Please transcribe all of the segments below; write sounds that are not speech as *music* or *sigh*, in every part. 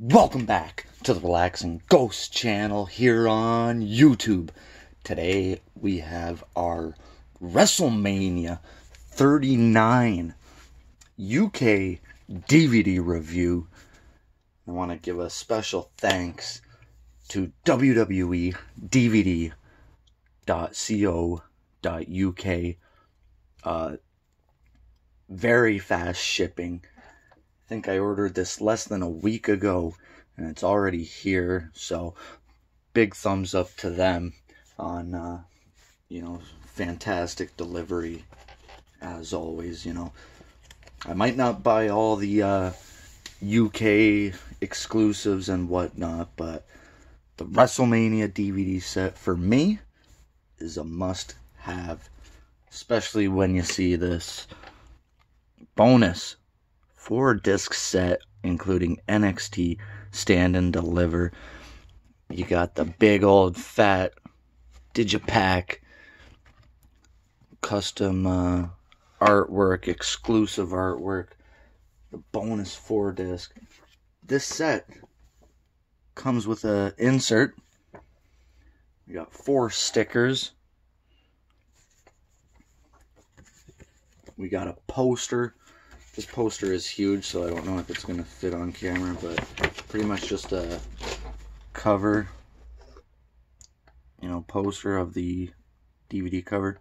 Welcome back to the Relaxing Ghost channel here on YouTube. Today we have our WrestleMania 39 UK DVD review. I want to give a special thanks to WWE DVD.co.uk. Uh, very fast shipping. I think I ordered this less than a week ago and it's already here. So big thumbs up to them on, uh, you know, fantastic delivery as always. You know, I might not buy all the uh, UK exclusives and whatnot, but the WrestleMania DVD set for me is a must have, especially when you see this bonus four disc set including NXT Stand and Deliver. You got the big old fat digipack custom uh, artwork, exclusive artwork, the bonus four disc. This set comes with a insert. We got four stickers. We got a poster this poster is huge, so I don't know if it's going to fit on camera, but pretty much just a cover, you know, poster of the DVD cover,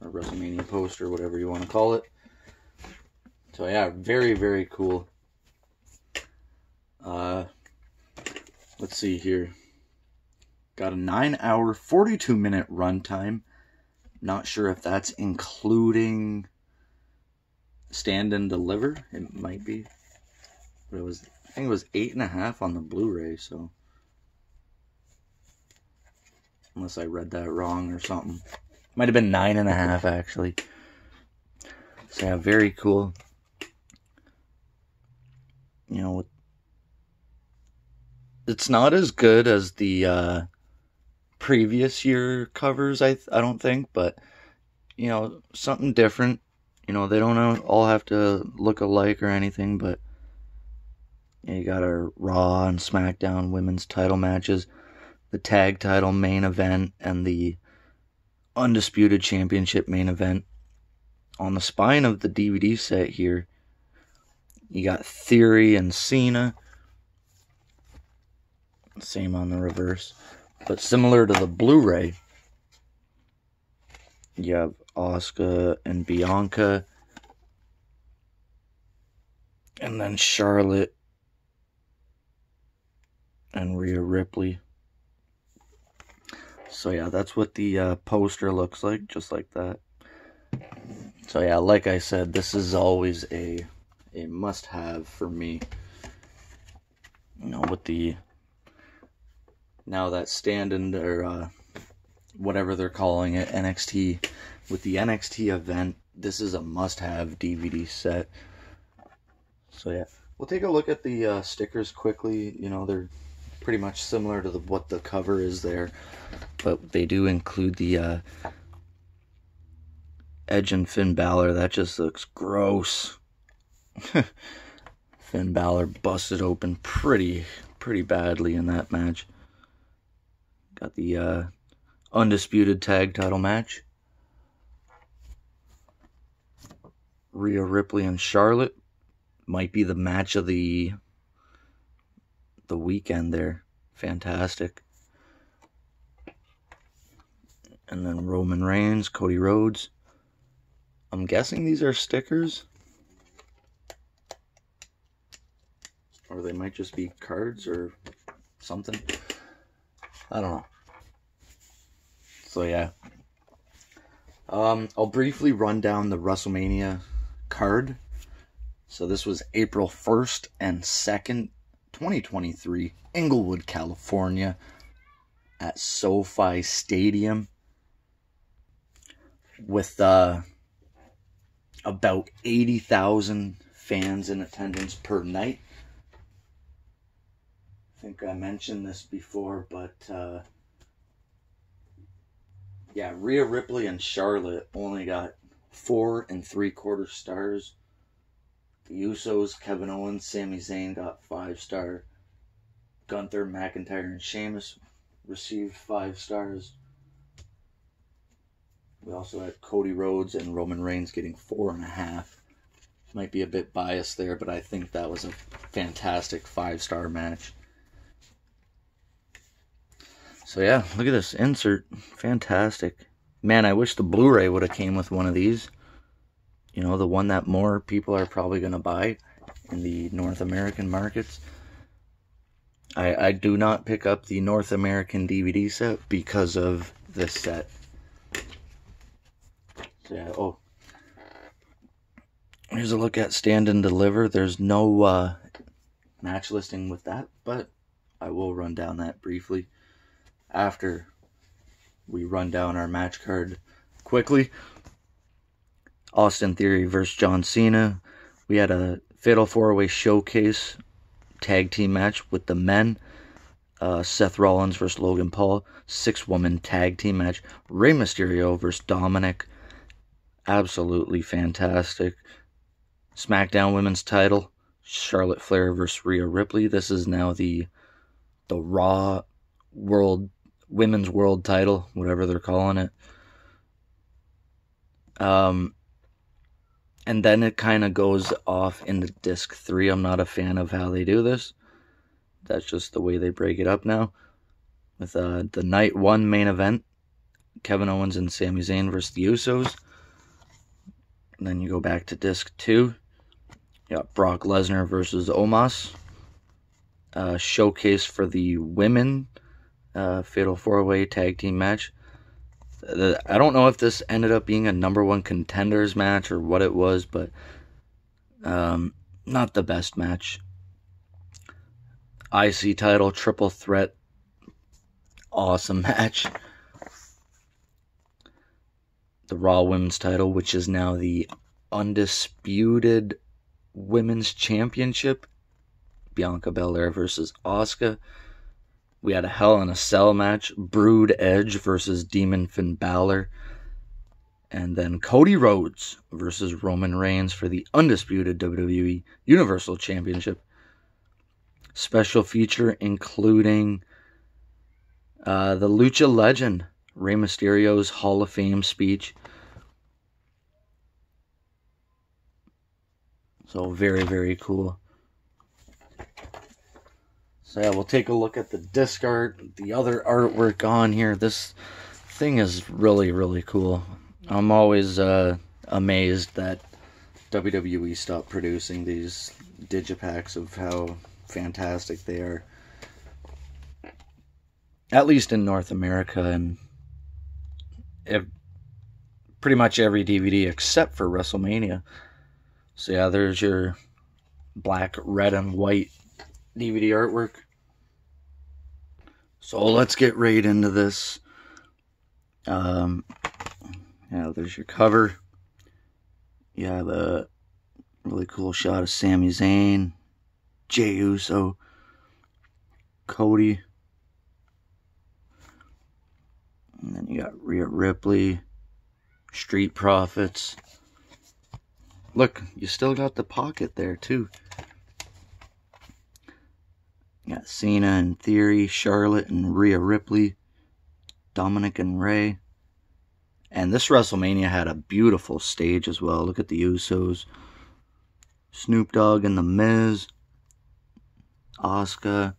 or WrestleMania poster, whatever you want to call it. So yeah, very, very cool. Uh, let's see here. Got a 9 hour, 42 minute runtime. Not sure if that's including stand and deliver. It might be. But it was I think it was eight and a half on the Blu-ray, so unless I read that wrong or something. Might have been nine and a half actually. So yeah, very cool. You know, it's not as good as the uh, previous year covers. I I don't think, but you know, something different. You know, they don't all have to look alike or anything, but you got our Raw and SmackDown women's title matches, the tag title main event, and the Undisputed Championship main event. On the spine of the DVD set here, you got Theory and Cena. Same on the reverse. But similar to the Blu ray, you have Asuka and Bianca. And then Charlotte and Rhea Ripley. So yeah, that's what the uh, poster looks like, just like that. So yeah, like I said, this is always a a must-have for me. You know, with the now that stand-in or uh, whatever they're calling it, NXT. With the NXT event, this is a must-have DVD set. So yeah, we'll take a look at the uh, stickers quickly. You know, they're pretty much similar to the, what the cover is there, but they do include the uh, Edge and Finn Balor. That just looks gross. *laughs* Finn Balor busted open pretty, pretty badly in that match. Got the uh, undisputed tag title match. Rhea Ripley and Charlotte might be the match of the the weekend there. Fantastic. And then Roman Reigns, Cody Rhodes. I'm guessing these are stickers. Or they might just be cards or something. I don't know. So yeah. Um, I'll briefly run down the WrestleMania card. So this was April 1st and 2nd, 2023, Inglewood, California, at SoFi Stadium, with uh, about 80,000 fans in attendance per night. I think I mentioned this before, but uh, yeah, Rhea Ripley and Charlotte only got four and three quarter stars. The Usos, Kevin Owens, Sami Zayn got five star. Gunther, McIntyre, and Sheamus received five stars. We also had Cody Rhodes and Roman Reigns getting four and a half. Might be a bit biased there, but I think that was a fantastic five star match. So yeah, look at this insert. Fantastic. Man, I wish the Blu-ray would have came with one of these. You know, the one that more people are probably going to buy in the North American markets. I, I do not pick up the North American DVD set because of this set. So yeah, oh. Here's a look at Stand and Deliver. There's no uh, match listing with that, but I will run down that briefly after we run down our match card quickly. Austin Theory versus John Cena. We had a Fatal 4 Way Showcase tag team match with the men. Uh, Seth Rollins versus Logan Paul. Six woman tag team match. Rey Mysterio versus Dominic. Absolutely fantastic. SmackDown Women's title. Charlotte Flair versus Rhea Ripley. This is now the the Raw World Women's World title, whatever they're calling it. Um, and then it kind of goes off into disc three. I'm not a fan of how they do this. That's just the way they break it up now. With uh, the night one main event, Kevin Owens and Sami Zayn versus the Usos. And then you go back to disc two. You got Brock Lesnar versus Omos. Uh, showcase for the women uh, Fatal Four Way Tag Team match. I don't know if this ended up being a number one contenders match or what it was, but um, not the best match. IC title triple threat, awesome *laughs* match. The Raw Women's title, which is now the undisputed Women's Championship, Bianca Belair versus Asuka. We had a Hell in a Cell match, Brood Edge versus Demon Finn Balor. And then Cody Rhodes versus Roman Reigns for the undisputed WWE Universal Championship. Special feature including uh, the Lucha Legend, Rey Mysterio's Hall of Fame speech. So, very, very cool. So yeah, we'll take a look at the disc art, the other artwork on here. This thing is really, really cool. I'm always uh, amazed that WWE stopped producing these digipacks of how fantastic they are. At least in North America and pretty much every DVD except for WrestleMania. So yeah, there's your black, red, and white DVD artwork. So let's get right into this. Um, yeah, there's your cover. You have a really cool shot of Sami Zayn, Jey Uso, Cody. And then you got Rhea Ripley, Street Profits. Look, you still got the pocket there too. Got Cena and Theory, Charlotte and Rhea Ripley, Dominic and Rey. And this WrestleMania had a beautiful stage as well. Look at the Usos. Snoop Dogg and The Miz. Asuka.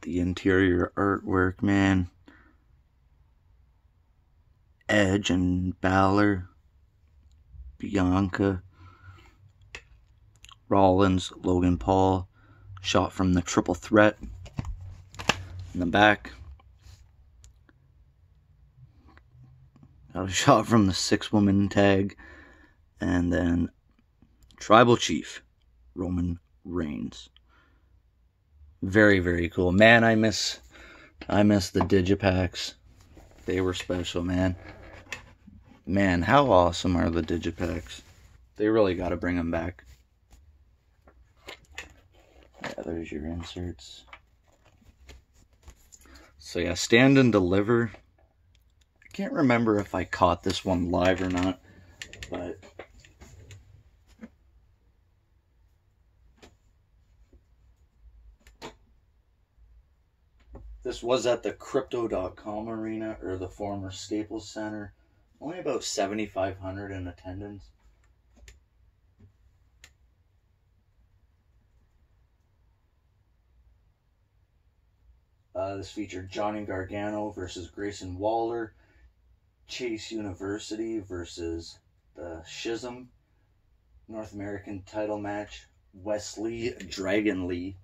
The interior artwork, man. Edge and Balor. Bianca. Rollins, Logan Paul, shot from the triple threat in the back. Got a *laughs* shot from the six woman tag. And then Tribal Chief, Roman Reigns. Very, very cool. Man, I miss I miss the Digipacks. They were special, man. Man, how awesome are the Digipacks? They really got to bring them back yeah, there's your inserts. So yeah, stand and deliver. I can't remember if I caught this one live or not, but This was at the crypto.com arena or the former Staples Center. Only about 7,500 in attendance. Uh, this featured Johnny Gargano versus Grayson Waller, Chase University versus the Schism, North American title match, Wes Lee Dragon Lee,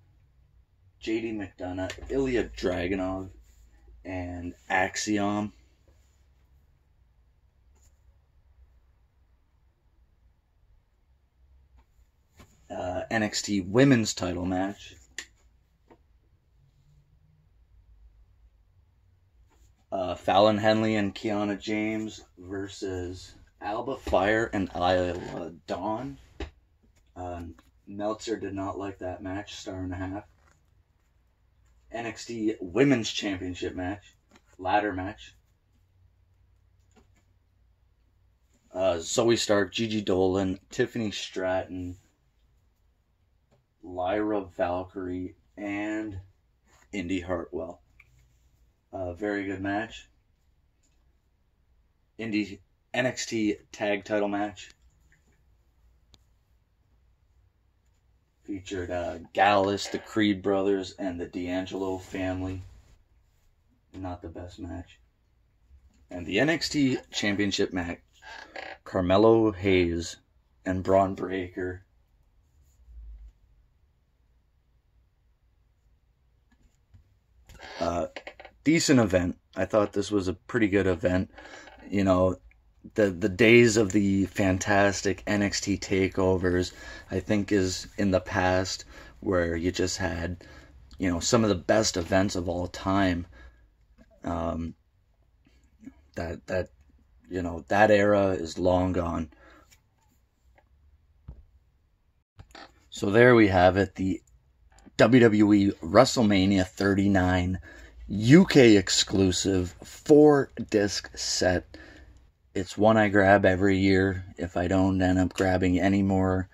JD McDonagh, Ilya Dragunov, and Axiom. Uh, NXT women's title match. Uh, Fallon Henley and Kiana James versus Alba Fyre and Isla Dawn. Uh, Meltzer did not like that match, star and a half. NXT Women's Championship match, ladder match. Uh, Zoey Stark, Gigi Dolan, Tiffany Stratton, Lyra Valkyrie, and Indi Hartwell. Very good match. Indie NXT tag title match. Featured uh, Gallus, the Creed brothers, and the D'Angelo family. Not the best match. And the NXT Championship match. Carmelo Hayes and Bron Breakker. Uh, decent event. I thought this was a pretty good event. You know, the the days of the fantastic NXT takeovers, I think, is in the past where you just had, you know, some of the best events of all time. Um, that that you know that era is long gone. So there we have it, the WWE WrestleMania 39 UK exclusive four disc set it's one I grab every year. If I don't end up grabbing any more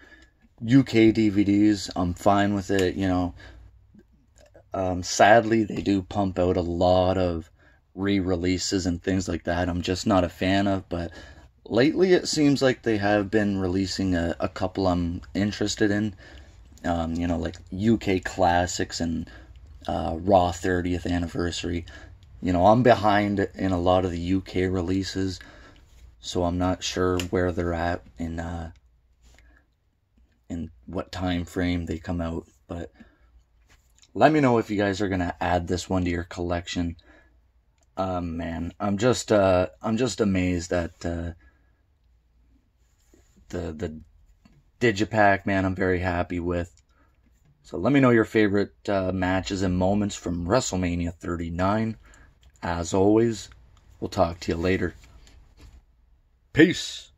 UK DVDs, I'm fine with it. You know, um, sadly, they do pump out a lot of re releases and things like that. I'm just not a fan of, but lately it seems like they have been releasing a, a couple I'm interested in. Um, you know, like UK classics and uh, Raw 30th anniversary. You know, I'm behind in a lot of the UK releases so I'm not sure where they're at in uh, in what time frame they come out. But let me know if you guys are gonna add this one to your collection. Um, man, I'm just uh, I'm just amazed at uh, the the digipack. Man, I'm very happy with. So let me know your favorite uh, matches and moments from WrestleMania 39. As always, we'll talk to you later. Peace.